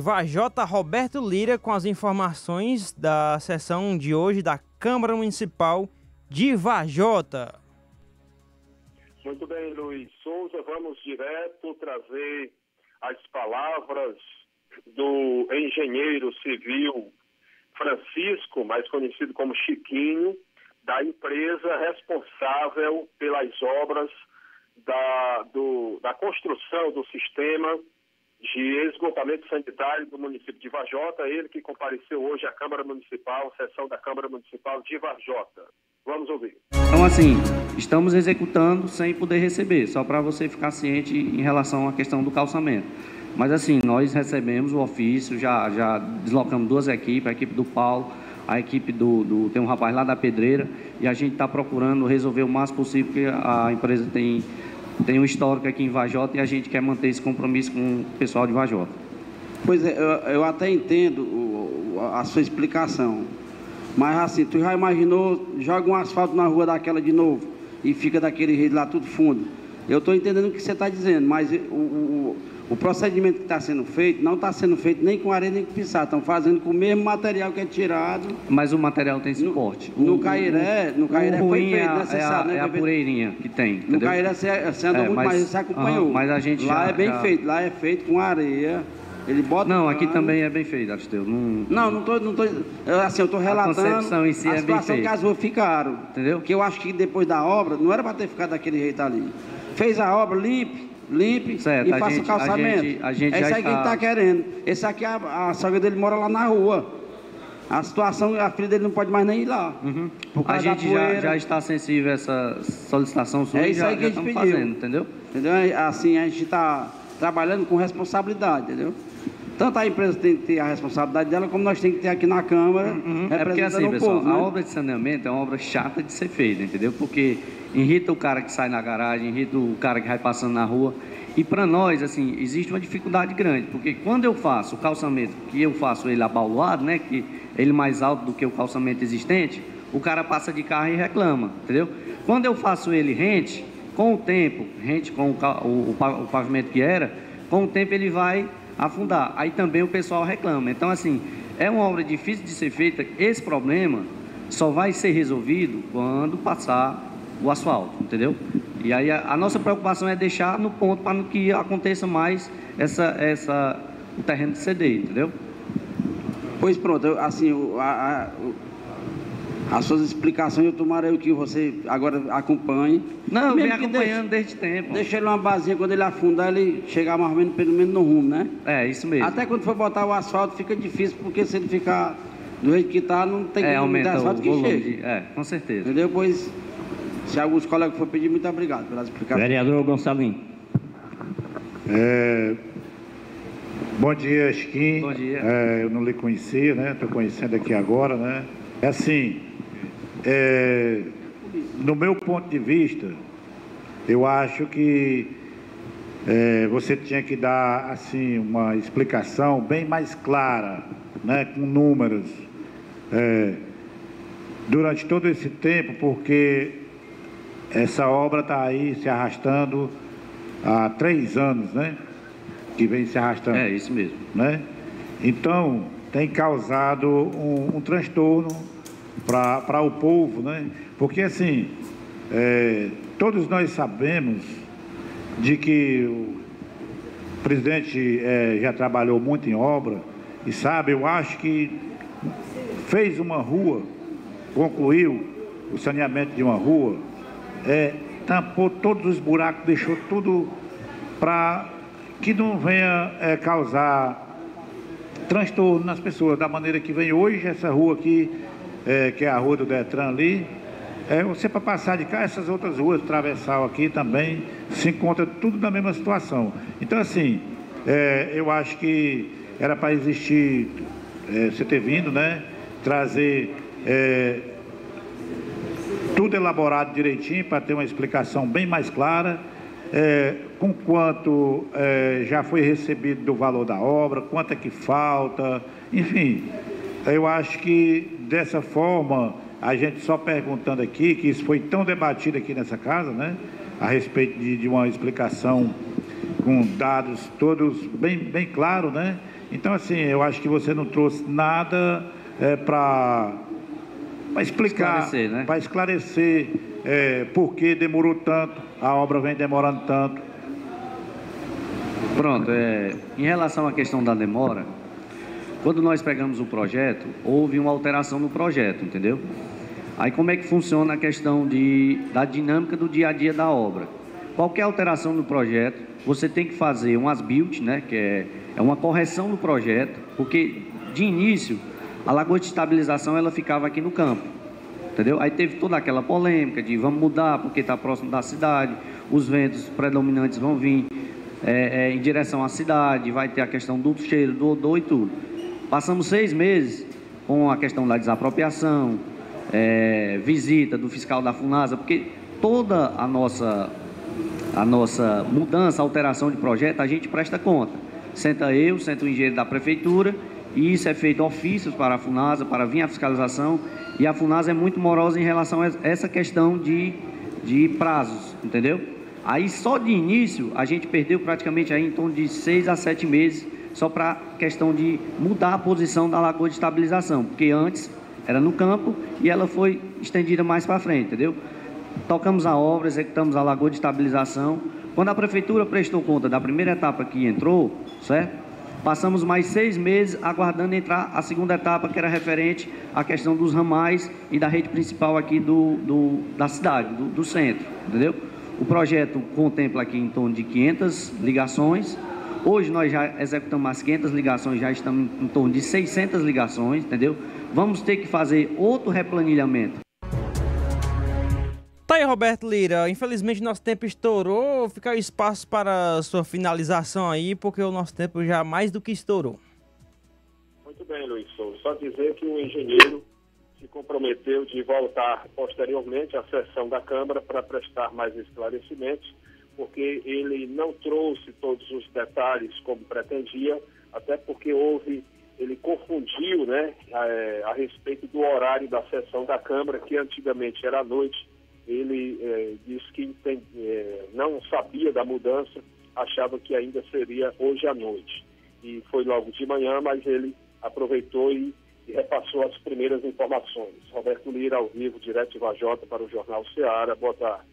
Vajota Roberto Lira com as informações da sessão de hoje da Câmara Municipal de Vajota. Muito bem, Luiz Souza. Vamos direto trazer as palavras do engenheiro civil Francisco, mais conhecido como Chiquinho, da empresa responsável pelas obras da, do, da construção do sistema de esgotamento sanitário do município de Vajota, ele que compareceu hoje à Câmara Municipal, sessão da Câmara Municipal de Vajota. Vamos ouvir. Então, assim, estamos executando sem poder receber, só para você ficar ciente em relação à questão do calçamento. Mas, assim, nós recebemos o ofício, já, já deslocamos duas equipes, a equipe do Paulo, a equipe do, do tem um rapaz lá da Pedreira, e a gente está procurando resolver o máximo possível, porque a empresa tem tem um histórico aqui em Vajota e a gente quer manter esse compromisso com o pessoal de Vajota. Pois é, eu, eu até entendo o, a sua explicação, mas assim, tu já imaginou, joga um asfalto na rua daquela de novo e fica daquele jeito lá tudo fundo. Eu estou entendendo o que você está dizendo, mas o, o, o procedimento que está sendo feito não está sendo feito nem com areia nem com pissar, estão fazendo com o mesmo material que é tirado. Mas o material tem suporte. No, no Cairé, no Cairé foi feito, é? Você é a, né? É a pureirinha que tem. Entendeu? No Cairé você, você anda é, muito, mas, mas você acompanhou. mas a gente lá já, é bem já... feito, lá é feito com areia. Ele bota não, aqui também é bem feito, Aristeu. Não, não, não tô, não tô, assim, eu estou relatando a, em si a é situação que as ruas ficaram. Entendeu? Que eu acho que depois da obra, não era para ter ficado daquele jeito ali. Fez a obra, limpe, limpe certo, e faça o calçamento. A gente, a gente é isso aí está... que gente está querendo. Esse aqui, a, a sogra dele mora lá na rua. A situação, a filha dele não pode mais nem ir lá. Uhum. a gente já, já, está sensível a essa solicitação sua é isso já, aí que a gente pediu. fazendo, entendeu? Entendeu? Assim, a gente está trabalhando com responsabilidade, entendeu? Tanto a empresa tem que ter a responsabilidade dela, como nós temos que ter aqui na Câmara. Uhum. É porque assim, pessoal, povo, né? a obra de saneamento é uma obra chata de ser feita, entendeu? Porque irrita o cara que sai na garagem, irrita o cara que vai passando na rua. E para nós, assim, existe uma dificuldade grande, porque quando eu faço o calçamento, que eu faço ele abaulado, né, que ele mais alto do que o calçamento existente, o cara passa de carro e reclama, entendeu? Quando eu faço ele rente, com o tempo, rente com o, o, o pavimento que era, com o tempo ele vai afundar. Aí também o pessoal reclama. Então, assim, é uma obra difícil de ser feita. Esse problema só vai ser resolvido quando passar o asfalto, entendeu? E aí a, a nossa preocupação é deixar no ponto para que aconteça mais essa, essa, o terreno de ceder, entendeu? Pois pronto, assim, a, a, as suas explicações eu tomarei o que você agora acompanhe. Não, eu venho acompanhando deixe, desde tempo. Deixa ele uma basinha, quando ele afundar, ele chegar mais ou menos, pelo menos no rumo, né? É, isso mesmo. Até quando for botar o asfalto fica difícil, porque se ele ficar do jeito que está, não tem é, como asfalto que chegue. De, é, com certeza. Entendeu? Pois se alguns colegas for pedir, muito obrigado pelas explicações. Vereador Gonçalinho. É, bom dia, Skin. Bom dia. É, eu não lhe conhecia, né? Estou conhecendo aqui agora, né? É assim, é, no meu ponto de vista, eu acho que é, você tinha que dar assim uma explicação bem mais clara, né, com números, é, durante todo esse tempo, porque essa obra está aí se arrastando há três anos, né? Que vem se arrastando. É, isso mesmo. Né? Então, tem causado um, um transtorno para o povo, né? Porque, assim, é, todos nós sabemos de que o presidente é, já trabalhou muito em obra e sabe, eu acho que fez uma rua, concluiu o saneamento de uma rua, é, tampou todos os buracos, deixou tudo para que não venha é, causar transtorno nas pessoas, da maneira que vem hoje essa rua aqui, é, que é a rua do Detran ali, é, você para passar de cá, essas outras ruas, atravessar aqui também, se encontra tudo na mesma situação. Então, assim, é, eu acho que era para existir, é, você ter vindo, né, trazer é, tudo elaborado direitinho para ter uma explicação bem mais clara, é, com quanto é, já foi recebido do valor da obra, quanto é que falta, enfim. Eu acho que dessa forma, a gente só perguntando aqui, que isso foi tão debatido aqui nessa casa, né? A respeito de, de uma explicação com dados todos bem, bem claros, né? Então, assim, eu acho que você não trouxe nada é, para explicar, Esclarecer, né? para esclarecer é, por que demorou tanto, a obra vem demorando tanto. Pronto, é, em relação à questão da demora, quando nós pegamos o projeto, houve uma alteração no projeto, entendeu? Aí como é que funciona a questão de, da dinâmica do dia a dia da obra? Qualquer alteração no projeto, você tem que fazer um as-built, né, que é, é uma correção do projeto, porque de início a lagoa de estabilização ela ficava aqui no campo, entendeu? Aí teve toda aquela polêmica de vamos mudar porque está próximo da cidade, os ventos predominantes vão vir é, é, em direção à cidade, vai ter a questão do cheiro, do odor e tudo. Passamos seis meses com a questão da desapropriação, é, visita do fiscal da FUNASA, porque toda a nossa, a nossa mudança, alteração de projeto, a gente presta conta. Senta eu, senta o engenheiro da prefeitura, e isso é feito ofícios para a FUNASA, para vir a fiscalização, e a FUNASA é muito morosa em relação a essa questão de, de prazos, entendeu? Aí só de início a gente perdeu praticamente aí em torno de seis a sete meses só para questão de mudar a posição da lagoa de estabilização, porque antes era no campo e ela foi estendida mais para frente, entendeu? Tocamos a obra, executamos a lagoa de estabilização. Quando a prefeitura prestou conta da primeira etapa que entrou, certo? Passamos mais seis meses aguardando entrar a segunda etapa, que era referente à questão dos ramais e da rede principal aqui do, do da cidade, do, do centro, entendeu? O projeto contempla aqui em torno de 500 ligações. Hoje nós já executamos as 500 ligações, já estamos em torno de 600 ligações, entendeu? Vamos ter que fazer outro replanilhamento. Tá aí, Roberto Lira. Infelizmente nosso tempo estourou. Fica espaço para sua finalização aí, porque o nosso tempo já mais do que estourou. Muito bem, Luiz Souza. Só dizer que o engenheiro se comprometeu de voltar posteriormente à sessão da Câmara para prestar mais esclarecimentos, porque ele não trouxe todos os detalhes como pretendia, até porque houve, ele confundiu né, a, a respeito do horário da sessão da Câmara, que antigamente era à noite. Ele eh, disse que entende, eh, não sabia da mudança, achava que ainda seria hoje à noite. E foi logo de manhã, mas ele aproveitou e e repassou as primeiras informações. Roberto Lira, ao vivo, direto de Vajota para o Jornal Ceará. Boa tarde.